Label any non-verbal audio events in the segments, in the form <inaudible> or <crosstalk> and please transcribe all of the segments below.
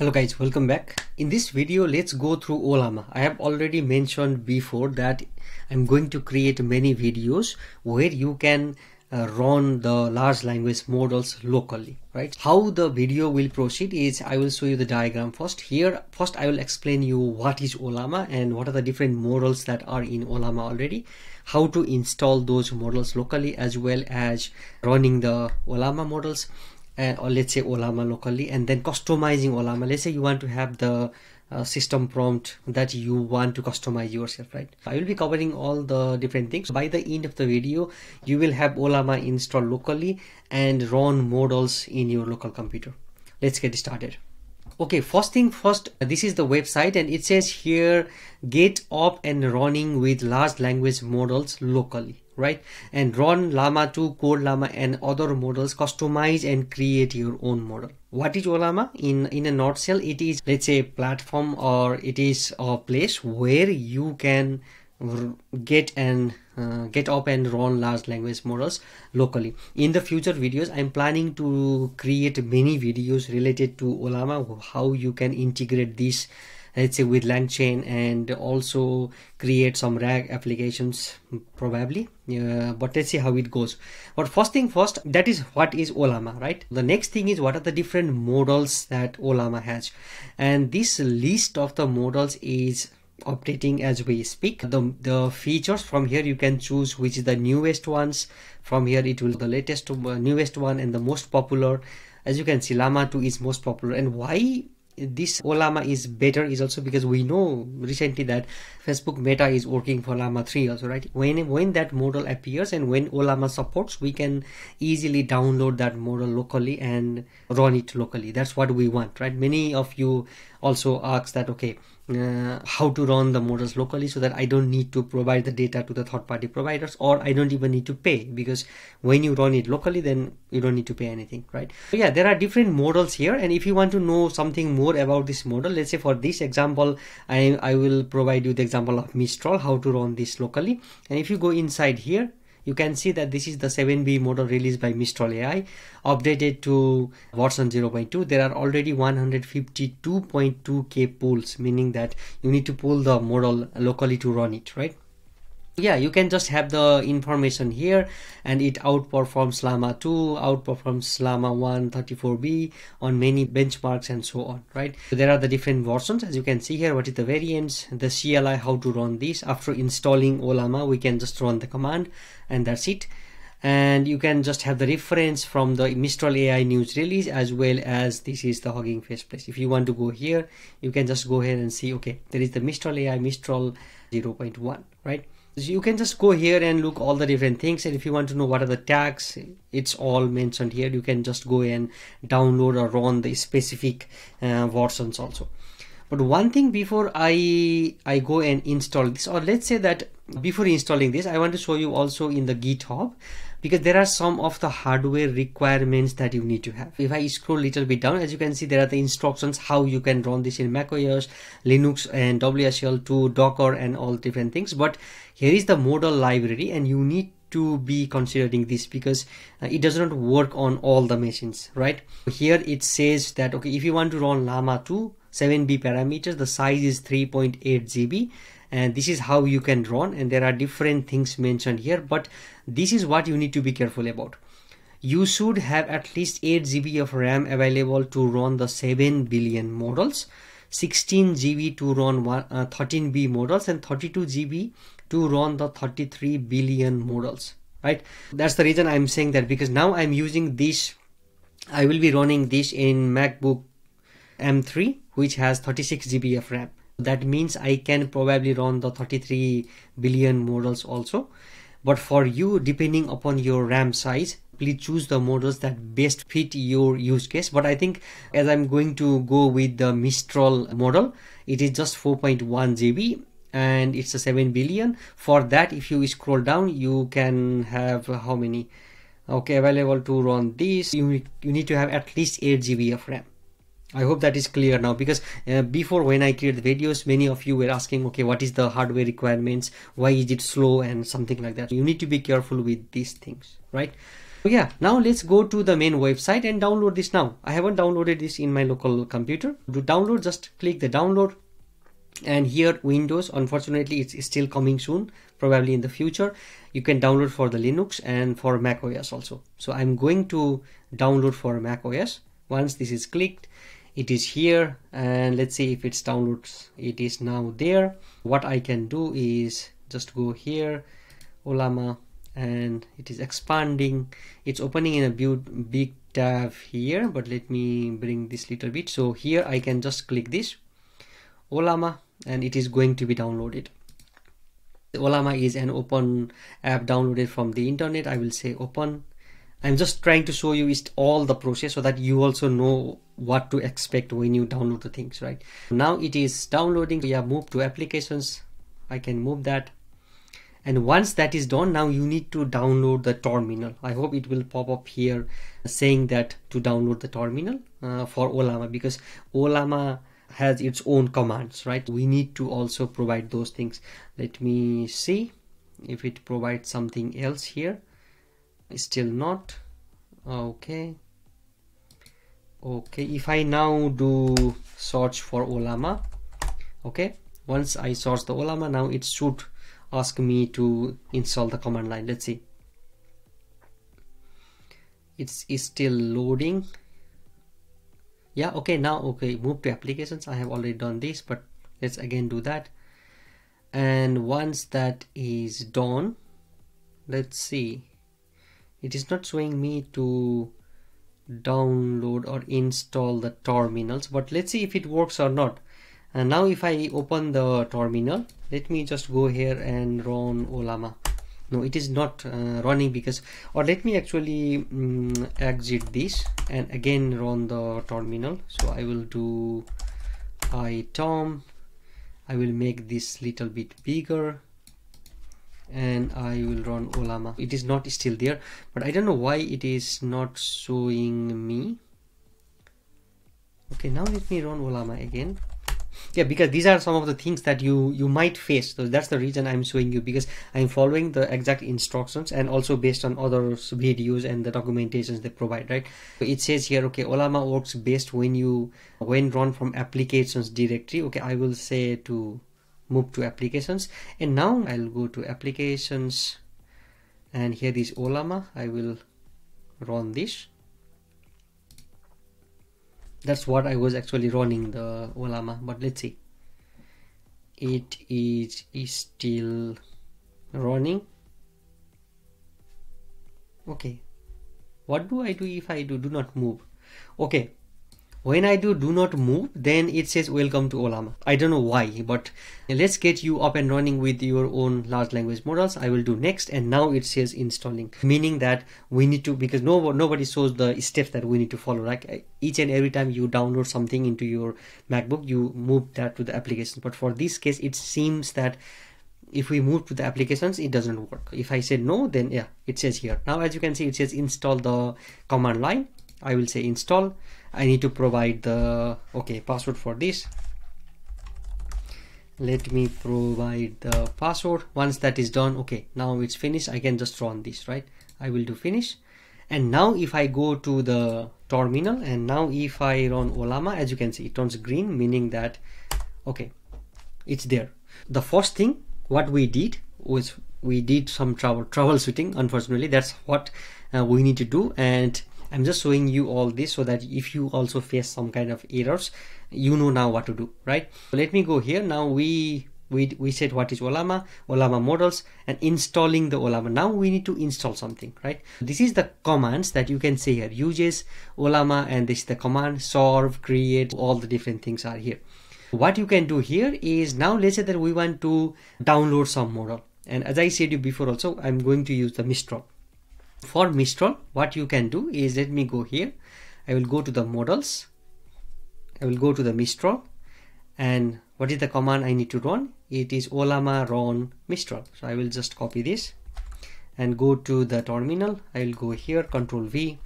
Hello guys, welcome back. In this video, let's go through Ollama. I have already mentioned before that I'm going to create many videos where you can uh, run the large language models locally, right? How the video will proceed is I will show you the diagram first. Here, first I will explain you what is Ollama and what are the different models that are in Ollama already, how to install those models locally as well as running the Ollama models or let's say ollama locally and then customizing ollama Let's say you want to have the uh, system prompt that you want to customize yourself, right? I will be covering all the different things. By the end of the video, you will have ollama installed locally and run models in your local computer. Let's get started. Okay, first thing first, this is the website and it says here get up and running with large language models locally right? And run llama 2 code llama and other models customize and create your own model. What is ollama in in a nutshell it is let's say a platform or it is a place where you can get and uh, get up and run large language models locally. In the future videos i'm planning to create many videos related to ollama how you can integrate this let's say with LangChain and also create some RAG applications probably. Uh, but let's see how it goes. But first thing first that is what is Ollama, right? The next thing is what are the different models that Ollama has? And this list of the models is updating as we speak. The the features from here you can choose which is the newest ones. From here it will the latest uh, newest one and the most popular. As you can see llama 2 is most popular. And why this Ollama is better is also because we know recently that Facebook Meta is working for Llama 3 also, right? When when that model appears and when Ollama supports, we can easily download that model locally and run it locally. That's what we want, right? Many of you also ask that, okay, uh, how to run the models locally so that I don't need to provide the data to the third party providers or I don't even need to pay because when you run it locally then you don't need to pay anything right? So yeah there are different models here. And if you want to know something more about this model let's say for this example I, I will provide you the example of Mistral how to run this locally. And if you go inside here you can see that this is the 7b model released by Mistral AI updated to version 0.2 there are already 152.2k pools meaning that you need to pull the model locally to run it right yeah you can just have the information here and it outperforms llama 2 outperforms llama 1 34b on many benchmarks and so on right? So there are the different versions. As you can see here what is the variants the cli how to run this. After installing ollama we can just run the command and that's it. And you can just have the reference from the Mistral AI news release as well as this is the Hugging Face place. If you want to go here, you can just go ahead and see, okay, there is the Mistral AI Mistral 0.1, right? You can just go here and look all the different things and if you want to know what are the tags it's all mentioned here. You can just go and download or run the specific uh, versions also. But one thing before I I go and install this or let's say that before installing this I want to show you also in the github because there are some of the hardware requirements that you need to have. If I scroll a little bit down, as you can see, there are the instructions how you can run this in macOS, Linux and WSL2, Docker and all different things. But here is the model library and you need to be considering this because uh, it does not work on all the machines, right? Here it says that, okay, if you want to run Llama 2, 7B parameters, the size is 3.8 GB and this is how you can run and there are different things mentioned here but this is what you need to be careful about. You should have at least 8 GB of RAM available to run the 7 billion models 16 GB to run one, uh, 13B models and 32 GB to run the 33 billion models right? That's the reason I'm saying that because now I'm using this I will be running this in MacBook M3 which has 36 GB of RAM that means I can probably run the 33 billion models also. But for you depending upon your RAM size please choose the models that best fit your use case. But I think as I'm going to go with the Mistral model it is just 4.1 GB and it's a 7 billion. For that if you scroll down you can have how many? Okay available to run this. You, you need to have at least 8 GB of RAM I hope that is clear now because uh, before when I created the videos, many of you were asking, okay, what is the hardware requirements? Why is it slow and something like that. You need to be careful with these things, right? So yeah, now let's go to the main website and download this now. I haven't downloaded this in my local computer. To download, just click the download and here Windows, unfortunately it's still coming soon, probably in the future. You can download for the Linux and for Mac OS also. So I'm going to download for Mac OS. Once this is clicked, it is here and let's see if it's downloads. It is now there. What I can do is just go here, Ollama and it is expanding. It's opening in a big tab here but let me bring this little bit. So here I can just click this Ollama and it is going to be downloaded. Ollama is an open app downloaded from the internet. I will say open I'm just trying to show you is all the process so that you also know what to expect when you download the things right? Now it is downloading yeah move to applications. I can move that. And once that is done now you need to download the terminal. I hope it will pop up here saying that to download the terminal uh, for Ollama because Ollama has its own commands right? We need to also provide those things. Let me see if it provides something else here still not. Okay. Okay if i now do search for Ollama okay once i search the Ollama now it should ask me to install the command line. Let's see. It's, it's still loading. Yeah okay now okay move to applications. I have already done this but let's again do that. And once that is done let's see it is not showing me to download or install the terminals but let's see if it works or not. And now if I open the terminal let me just go here and run Ollama. No it is not uh, running because or let me actually um, exit this and again run the terminal. So I will do iTerm I will make this little bit bigger and I will run Ollama. it is not still there but I don't know why it is not showing me. Okay now let me run Ollama again. Yeah because these are some of the things that you you might face. So that's the reason i'm showing you because i'm following the exact instructions and also based on other videos and the documentations they provide right? So it says here okay Ollama works best when you when run from applications directory okay i will say to move to applications. And now i'll go to applications. And here is Ollama. I will run this. That's what I was actually running the Ollama. But let's see. It is, is still running. Okay. What do I do if I do do not move? Okay when I do do not move then it says welcome to Ollama I don't know why but let's get you up and running with your own large language models. I will do next and now it says installing. Meaning that we need to because no nobody shows the steps that we need to follow. Like uh, each and every time you download something into your MacBook you move that to the application. But for this case it seems that if we move to the applications it doesn't work. If I say no then yeah it says here. Now as you can see it says install the command line. I will say install I need to provide the okay password for this. Let me provide the password. Once that is done okay now it's finished. I can just run this right? I will do finish. And now if I go to the terminal and now if I run Ollama as you can see it turns green meaning that okay it's there. The first thing what we did was we did some trouble troubleshooting unfortunately that's what uh, we need to do. And I'm just showing you all this so that if you also face some kind of errors you know now what to do right let me go here now we we, we said what is Ollama, Ollama models and installing the Ollama. Now we need to install something, right? This is the commands that you can say here, uses Ollama, and this is the command serve, create, all the different things are here. What you can do here is now let's say that we want to download some model. And as I said you before also, I'm going to use the Mistral for Mistral what you can do is let me go here. I will go to the models. I will go to the Mistral. And what is the command I need to run? It is Ollama run Mistral. So I will just copy this and go to the terminal. I will go here control V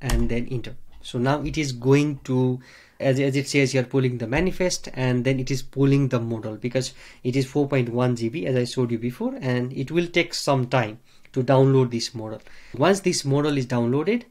and then enter. So now it is going to as, as it says here pulling the manifest and then it is pulling the model because it is 4.1 GB as I showed you before and it will take some time to download this model once this model is downloaded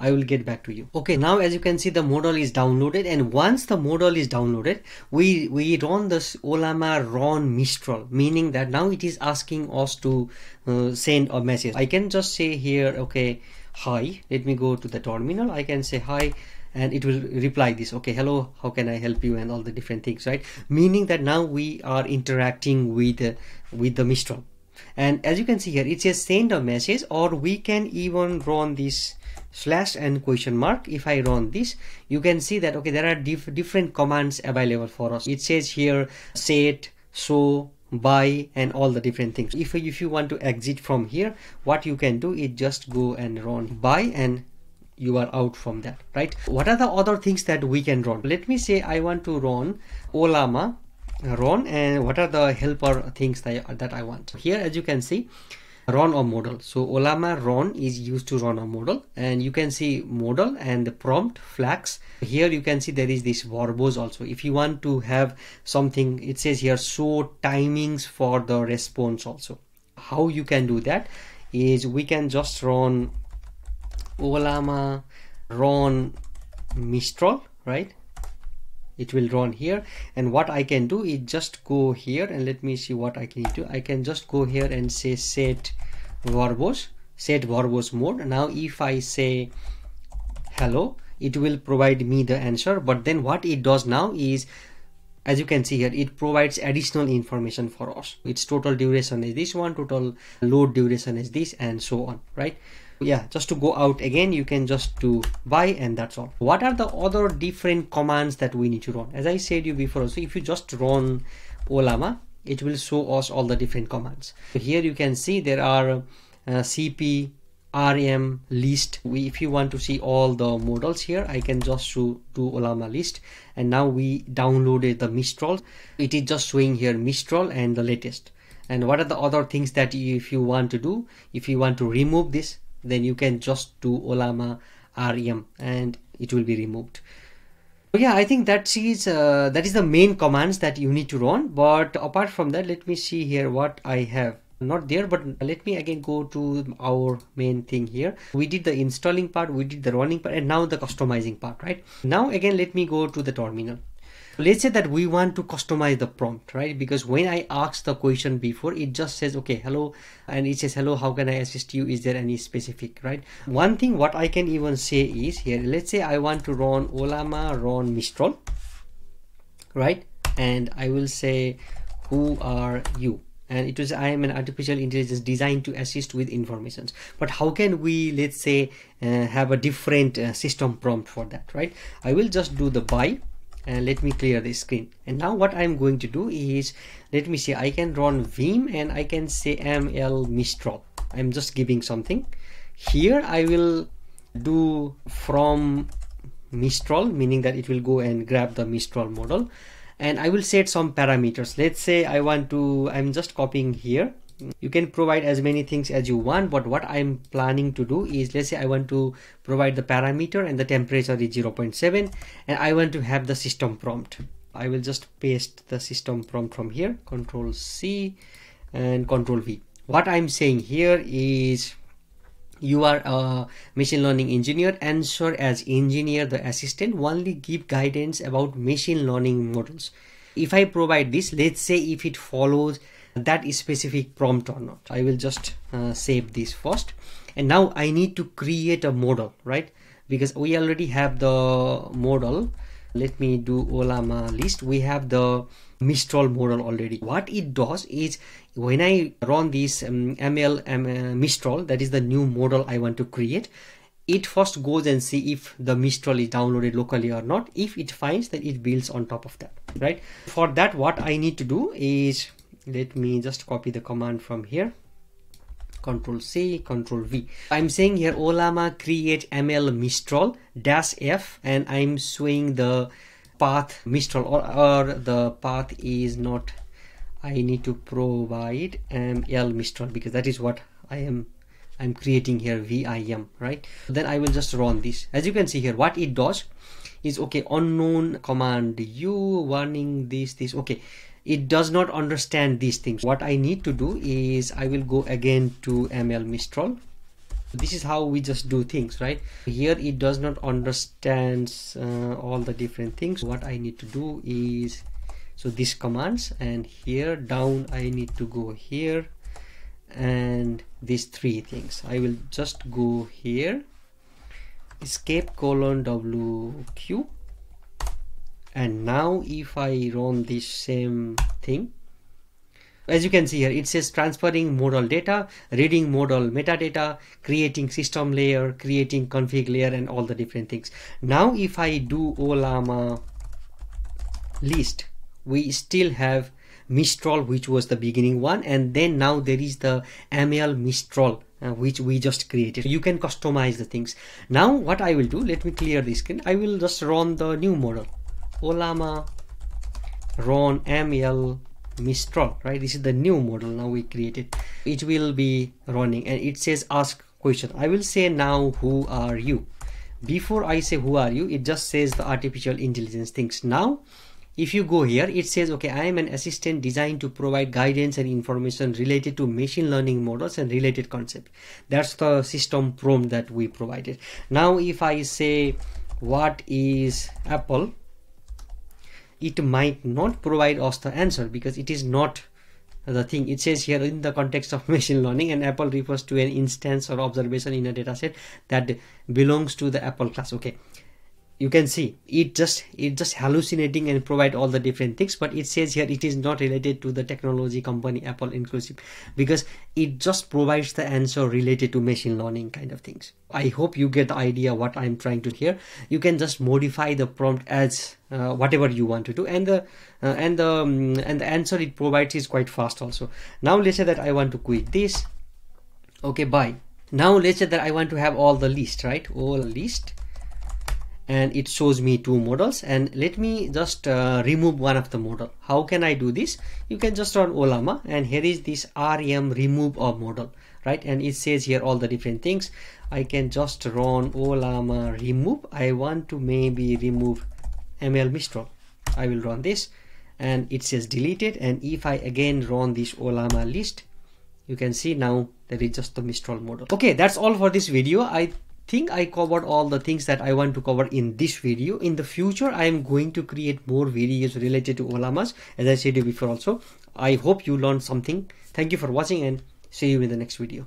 I will get back to you. Okay, now as you can see the model is downloaded and once the model is downloaded, we, we run this Ollama run Mistral, meaning that now it is asking us to uh, send a message. I can just say here, okay, hi, let me go to the terminal. I can say hi and it will reply this okay hello how can i help you and all the different things right meaning that now we are interacting with uh, with the mistral and as you can see here it says send a message or we can even run this slash and question mark. If i run this you can see that okay there are diff different commands available for us. It says here set show bye and all the different things. If, if you want to exit from here what you can do is just go and run bye and you are out from that right? What are the other things that we can run? Let me say i want to run ollama run and what are the helper things that, that i want? Here as you can see run a model so Ollama run is used to run a model and you can see model and the prompt flags here you can see there is this verbose also. If you want to have something it says here show timings for the response also. How you can do that is we can just run Ollama run mistral right it will run here. And what I can do is just go here and let me see what I can do. I can just go here and say set verbose set verbose mode. Now if I say hello it will provide me the answer. But then what it does now is as you can see here it provides additional information for us. Its total duration is this one total load duration is this and so on right yeah just to go out again you can just do bye and that's all. What are the other different commands that we need to run? As i said you before so if you just run ollama it will show us all the different commands. Here you can see there are uh, cp rm list. We if you want to see all the models here i can just do ollama list. And now we downloaded the mistral. It is just showing here mistral and the latest. And what are the other things that if you want to do if you want to remove this then you can just do ollama rem and it will be removed. So yeah i think that is uh, that is the main commands that you need to run. But apart from that let me see here what i have. Not there but let me again go to our main thing here. We did the installing part we did the running part and now the customizing part right? Now again let me go to the terminal let's say that we want to customize the prompt right? Because when i asked the question before it just says okay hello and it says hello how can i assist you? Is there any specific right? One thing what i can even say is here let's say i want to run ollama run mistral right? And i will say who are you? And it was i am an artificial intelligence designed to assist with informations. But how can we let's say uh, have a different uh, system prompt for that right? I will just do the bye and let me clear the screen. And now what I'm going to do is let me see I can run vim and I can say ml mistral. I'm just giving something. Here I will do from mistral meaning that it will go and grab the mistral model. And I will set some parameters. Let's say I want to I'm just copying here you can provide as many things as you want but what i'm planning to do is let's say i want to provide the parameter and the temperature is 0.7 and i want to have the system prompt. I will just paste the system prompt from here control c and control v. What i'm saying here is you are a machine learning engineer answer as engineer the assistant only give guidance about machine learning models. If i provide this let's say if it follows that is specific prompt or not. I will just uh, save this first. And now i need to create a model right? Because we already have the model. Let me do ollama list. We have the mistral model already. What it does is when i run this um, ml um, uh, mistral that is the new model i want to create it first goes and see if the mistral is downloaded locally or not. If it finds that it builds on top of that right? For that what i need to do is let me just copy the command from here. Control C control V. I'm saying here ollama create ML Mistral dash F and I'm showing the path Mistral or, or the path is not I need to provide ML Mistral because that is what I am I'm creating here VIM right? Then I will just run this. As you can see here what it does is okay unknown command u warning this this okay it does not understand these things. What I need to do is I will go again to ML Mistral. This is how we just do things right? Here it does not understand uh, all the different things. What I need to do is so these commands and here down I need to go here and these three things. I will just go here. Escape colon wq and now if I run this same thing as you can see here it says transferring modal data reading modal metadata creating system layer creating config layer and all the different things. Now if i do ollama list we still have mistral which was the beginning one and then now there is the ml mistral uh, which we just created. You can customize the things. Now what i will do let me clear this screen. I will just run the new model ollama run ml mistral right? This is the new model. Now we created it will be running and it says ask question. I will say now who are you? Before i say who are you it just says the artificial intelligence things. Now if you go here it says okay i am an assistant designed to provide guidance and information related to machine learning models and related concept. That's the system prompt that we provided. Now if i say what is apple it might not provide us the answer because it is not the thing. It says here in the context of <laughs> machine learning and apple refers to an instance or observation in a dataset that belongs to the apple class. Okay you can see it just it just hallucinating and provide all the different things but it says here it is not related to the technology company apple inclusive because it just provides the answer related to machine learning kind of things. I hope you get the idea what i'm trying to hear. You can just modify the prompt as uh, whatever you want to do and the uh, and the um, and the answer it provides is quite fast also. Now let's say that i want to quit this. Okay bye. Now let's say that i want to have all the list right? All list and it shows me two models. And let me just uh, remove one of the model. How can i do this? You can just run ollama and here is this rem remove a model right? And it says here all the different things. I can just run ollama remove. I want to maybe remove ml mistral. I will run this and it says deleted. And if i again run this ollama list you can see now there is just the mistral model. Okay that's all for this video. I think I covered all the things that I want to cover in this video. In the future, I am going to create more videos related to Ollamas, as I said before also. I hope you learned something. Thank you for watching and see you in the next video.